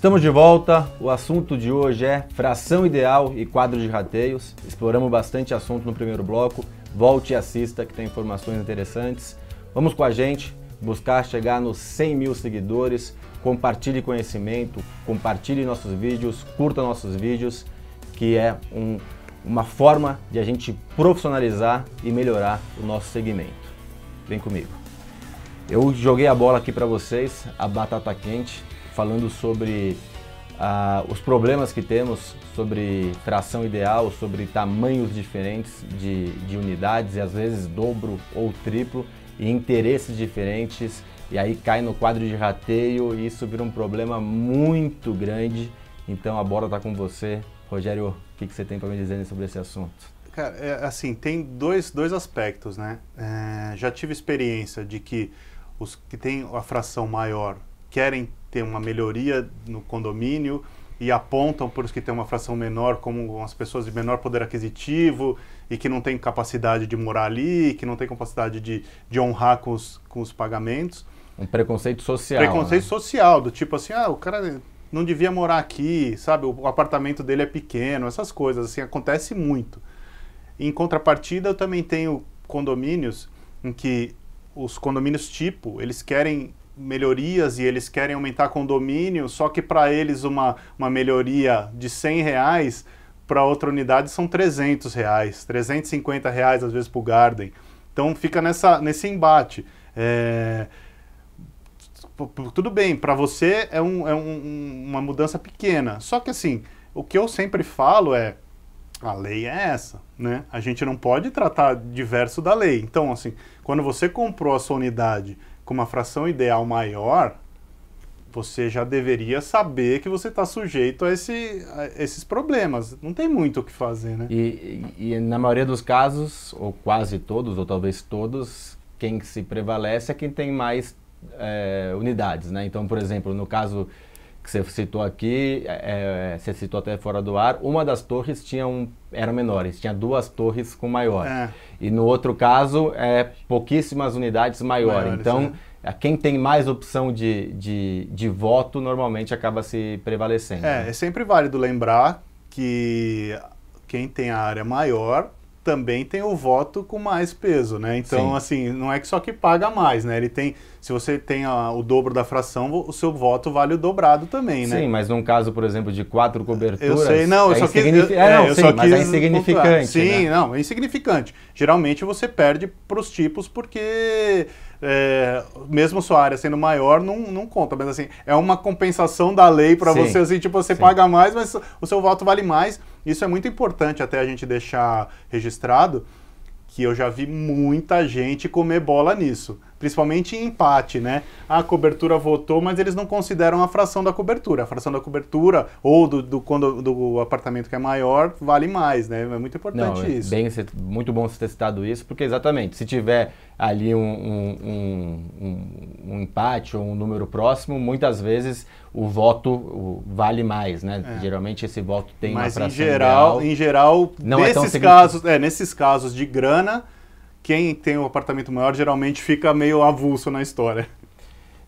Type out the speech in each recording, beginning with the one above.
Estamos de volta. O assunto de hoje é fração ideal e quadro de rateios. Exploramos bastante assunto no primeiro bloco. Volte e assista que tem informações interessantes. Vamos com a gente buscar chegar nos 100 mil seguidores. Compartilhe conhecimento, compartilhe nossos vídeos, curta nossos vídeos, que é um, uma forma de a gente profissionalizar e melhorar o nosso segmento. Vem comigo. Eu joguei a bola aqui para vocês, a batata quente, falando sobre ah, os problemas que temos, sobre fração ideal, sobre tamanhos diferentes de, de unidades e às vezes dobro ou triplo e interesses diferentes e aí cai no quadro de rateio e isso vira um problema muito grande. Então a bola está com você. Rogério, o que, que você tem para me dizer sobre esse assunto? Cara, é, assim, tem dois, dois aspectos, né? É, já tive experiência de que os que têm a fração maior querem ter uma melhoria no condomínio e apontam para os que têm uma fração menor como as pessoas de menor poder aquisitivo e que não têm capacidade de morar ali, que não têm capacidade de, de honrar com os, com os pagamentos. Um preconceito social. Preconceito né? social, do tipo assim, ah, o cara não devia morar aqui, sabe? O apartamento dele é pequeno, essas coisas, assim, acontece muito. Em contrapartida, eu também tenho condomínios em que os condomínios tipo, eles querem melhorias e eles querem aumentar condomínio, só que para eles uma, uma melhoria de 100 reais para outra unidade são 300 reais, 350 reais às vezes para o Garden. Então fica nessa, nesse embate. É, tudo bem, para você é, um, é um, uma mudança pequena. Só que assim, o que eu sempre falo é a lei é essa, né? A gente não pode tratar diverso da lei. Então, assim, quando você comprou a sua unidade com uma fração ideal maior, você já deveria saber que você está sujeito a, esse, a, esses problemas. Não tem muito o que fazer, né? E, e, e, na maioria dos casos, ou quase todos, ou talvez todos, quem se prevalece é quem tem mais é, unidades, né? Então, por exemplo, no caso que você citou aqui, é, você citou até fora do ar, uma das torres tinha um, eram menores, tinha duas torres com maior. É. E no outro caso, é pouquíssimas unidades maior. Maiores, então, é. quem tem mais opção de, de, de voto normalmente acaba se prevalecendo. É, né? é sempre válido lembrar que quem tem a área maior também tem o voto com mais peso, né? Então, Sim. assim, não é que só que paga mais, né? Ele tem, se você tem a, o dobro da fração, o seu voto vale o dobrado também, né? Sim, mas num caso, por exemplo, de quatro coberturas... Eu sei, não, eu é só quis... Eu, é, não, eu sim, só mas é insignificante, Sim, né? não, é insignificante. Geralmente você perde para os tipos porque... É, mesmo sua área sendo maior, não, não conta. Mas assim, é uma compensação da lei para você, assim, tipo, você sim. paga mais, mas o seu voto vale mais. Isso é muito importante até a gente deixar registrado, que eu já vi muita gente comer bola nisso principalmente em empate, né? A cobertura votou, mas eles não consideram a fração da cobertura. A fração da cobertura ou do, do, quando, do apartamento que é maior vale mais, né? É muito importante não, isso. Bem, muito bom você ter citado isso, porque exatamente, se tiver ali um, um, um, um empate ou um número próximo, muitas vezes o voto vale mais, né? É. Geralmente esse voto tem Mas uma fração em geral, em geral, não é nesses é casos, é, nesses casos de grana, quem tem o um apartamento maior geralmente fica meio avulso na história.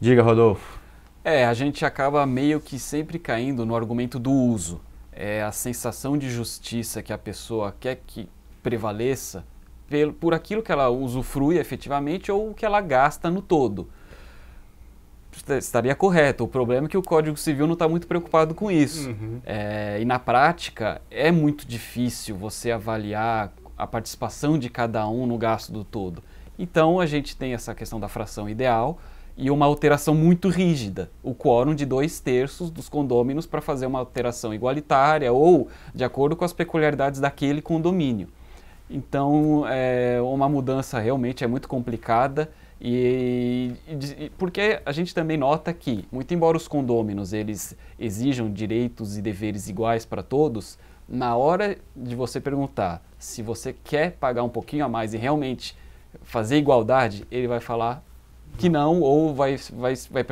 Diga, Rodolfo. É, a gente acaba meio que sempre caindo no argumento do uso. É a sensação de justiça que a pessoa quer que prevaleça por aquilo que ela usufrui efetivamente ou que ela gasta no todo. Estaria correto. O problema é que o Código Civil não está muito preocupado com isso. Uhum. É, e na prática é muito difícil você avaliar a participação de cada um no gasto do todo. Então a gente tem essa questão da fração ideal e uma alteração muito rígida, o quórum de dois terços dos condôminos para fazer uma alteração igualitária ou de acordo com as peculiaridades daquele condomínio. Então, é, uma mudança realmente é muito complicada e, e, porque a gente também nota que, muito embora os condôminos eles exijam direitos e deveres iguais para todos, na hora de você perguntar se você quer pagar um pouquinho a mais e realmente fazer igualdade, ele vai falar que não ou vai, vai, vai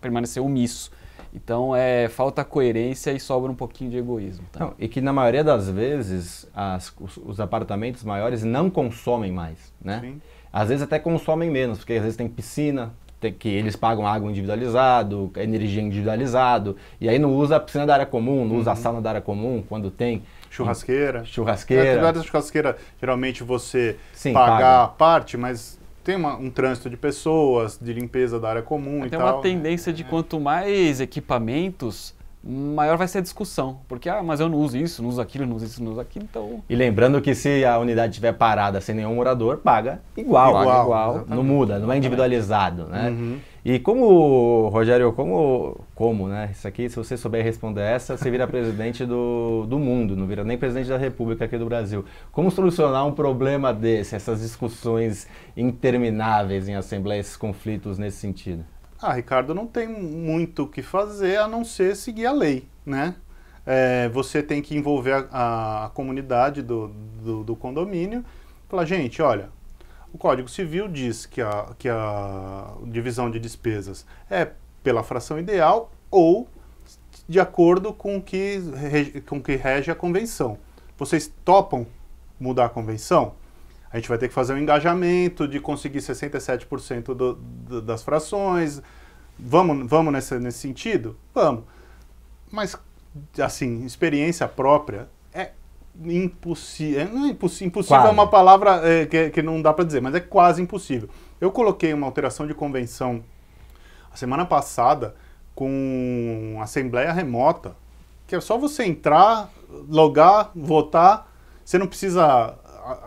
permanecer omisso. Então, é, falta coerência e sobra um pouquinho de egoísmo. Tá? Não, e que na maioria das vezes as, os, os, apartamentos maiores não consomem mais, né? Sim. Às vezes até consomem menos, porque às vezes tem piscina, que eles pagam água individualizado, energia individualizado, e aí não usa a piscina da área comum, não usa a uhum. sauna da área comum quando tem churrasqueira. Churrasqueira. Na atividade da churrasqueira, geralmente você Sim, paga a parte, mas tem uma, um trânsito de pessoas, de limpeza da área comum tem e tal. Tem uma tendência de quanto mais equipamentos, maior vai ser a discussão. Porque, ah, mas eu não uso isso, não uso aquilo, não uso isso, não uso aquilo, então... E lembrando que se a unidade estiver parada sem nenhum morador, paga igual. Igual, paga igual. Não muda, não é individualizado, né? Uhum. E como, Rogério, como, como, né? Isso aqui, se você souber responder essa, você vira presidente do, do mundo, não vira nem presidente da República aqui do Brasil. Como solucionar um problema desse, essas discussões intermináveis em Assembleia, esses conflitos nesse sentido? Ah, Ricardo, não tem muito o que fazer a não ser seguir a lei, né? É, você tem que envolver a, a, a comunidade do, do, do condomínio. Falar, gente, olha, o Código Civil diz que a, que a divisão de despesas é pela fração ideal ou de acordo com que, com que rege a convenção. Vocês topam mudar a convenção? A gente vai ter que fazer um engajamento de conseguir 67% do, do, das frações. Vamos, vamos nesse, nesse sentido? Vamos. Mas, assim, experiência própria impossível. É, não é impossível, impossível é uma palavra é, que, que não dá para dizer, mas é quase impossível. Eu coloquei uma alteração de convenção a semana passada com assembleia remota, que é só você entrar, logar, votar, você não precisa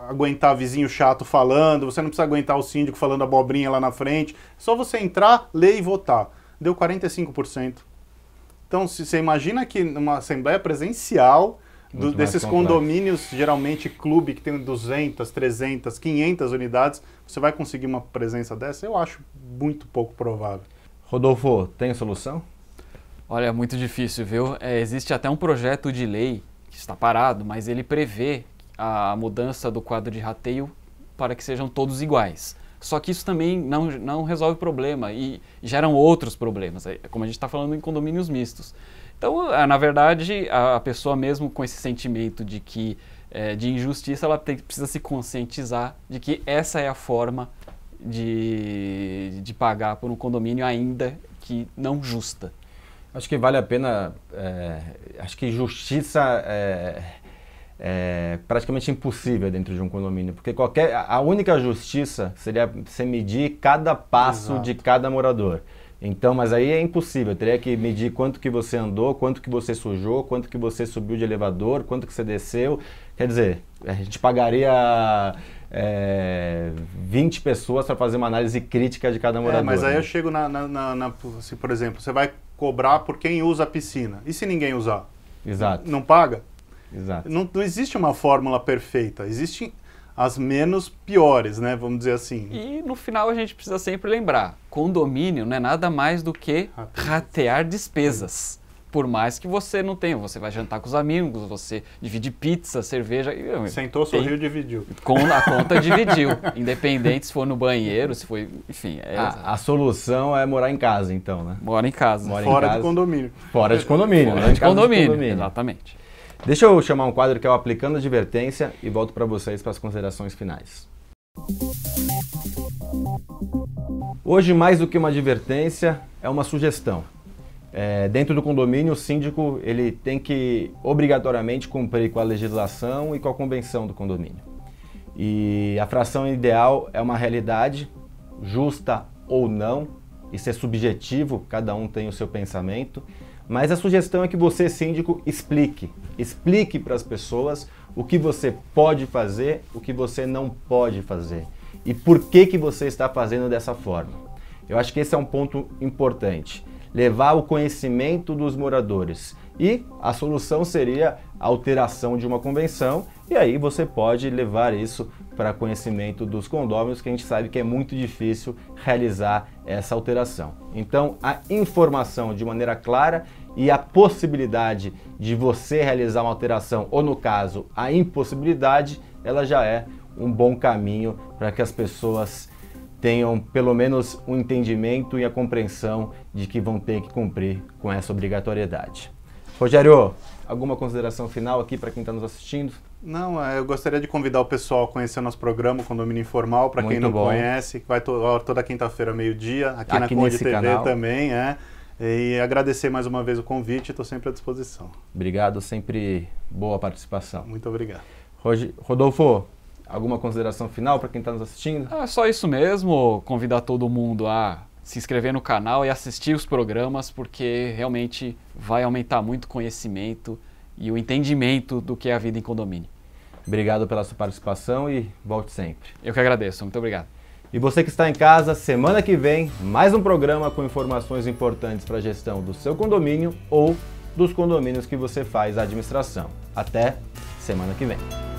aguentar vizinho chato falando, você não precisa aguentar o síndico falando abobrinha lá na frente, é só você entrar, ler e votar. Deu 45%. Então, se você imagina que numa assembleia presencial, do, desses condomínios, geralmente clube que tem 200, 300, 500 unidades, você vai conseguir uma presença dessa? Eu acho muito pouco provável. Rodolfo, tem solução? Olha, é muito difícil, viu? É, existe até um projeto de lei que está parado, mas ele prevê a mudança do quadro de rateio para que sejam todos iguais. Só que isso também não, não resolve o problema e geram outros problemas, é, como a gente está falando em condomínios mistos. Então, na verdade, a pessoa mesmo com esse sentimento de que é, de injustiça, ela tem, precisa se conscientizar de que essa é a forma de, de pagar por um condomínio ainda que não justa. Acho que vale a pena. É, acho que justiça é, é, praticamente impossível dentro de um condomínio, porque qualquer a única justiça seria você medir cada passo Exato. de cada morador. Então, mas aí é impossível. Teria que medir quanto que você andou, quanto que você sujou, quanto que você subiu de elevador, quanto que você desceu. Quer dizer, a gente pagaria é, 20 pessoas para fazer uma análise crítica de cada morador. É, mas aí né? eu chego na, na, na, na assim, por exemplo, você vai cobrar por quem usa a piscina. E se ninguém usar? Exato. Não paga? Exato. Não, não existe uma fórmula perfeita. Existem as menos piores, né? Vamos dizer assim. E no final a gente precisa sempre lembrar: condomínio não é nada mais do que ratear despesas. Por mais que você não tenha, você vai jantar com os amigos, você divide pizza, cerveja. Sentou, tem, sorriu, dividiu. Com a conta dividiu. Independente se for no banheiro, se foi. Enfim. É, a, a, solução é morar em casa, então, né? Mora em casa. Mora Fora em casa, de condomínio. Fora de condomínio. Fora de condomínio, de condomínio. Exatamente. Deixa eu chamar um quadro que é o Aplicando Advertência e volto para vocês para as considerações finais. Hoje, mais do que uma advertência, é uma sugestão. É, dentro do condomínio, o síndico ele tem que obrigatoriamente cumprir com a legislação e com a convenção do condomínio. E a fração ideal é uma realidade, justa ou não, isso é subjetivo, cada um tem o seu pensamento. Mas a sugestão é que você, síndico, explique. Explique para as pessoas o que você pode fazer, o que você não pode fazer. E por que, que você está fazendo dessa forma. Eu acho que esse é um ponto importante. Levar o conhecimento dos moradores. E a solução seria a alteração de uma convenção, e aí você pode levar isso para conhecimento dos condôminos, que a gente sabe que é muito difícil realizar essa alteração. Então, a informação de maneira clara e a possibilidade de você realizar uma alteração, ou no caso, a impossibilidade, ela já é um bom caminho para que as pessoas tenham pelo menos um entendimento e a compreensão de que vão ter que cumprir com essa obrigatoriedade. Rogério, alguma consideração final aqui para quem está nos assistindo? Não, é, eu gostaria de convidar o pessoal a conhecer o nosso programa Condomínio Informal, para quem não bom. conhece, que vai to toda quinta-feira, meio-dia, aqui, aqui, na Conde TV canal. também, é. E agradecer mais uma vez o convite, estou sempre à disposição. Obrigado, sempre boa participação. Muito obrigado. Rodolfo, alguma consideração final para quem está nos assistindo? É só isso mesmo, convidar todo mundo a se inscrever no canal e assistir os programas, porque realmente vai aumentar muito o conhecimento e o entendimento do que é a vida em condomínio. Obrigado pela sua participação e volte sempre. Eu que agradeço, muito obrigado. E você que está em casa, semana que vem, mais um programa com informações importantes para a gestão do seu condomínio ou dos condomínios que você faz a administração. Até semana que vem.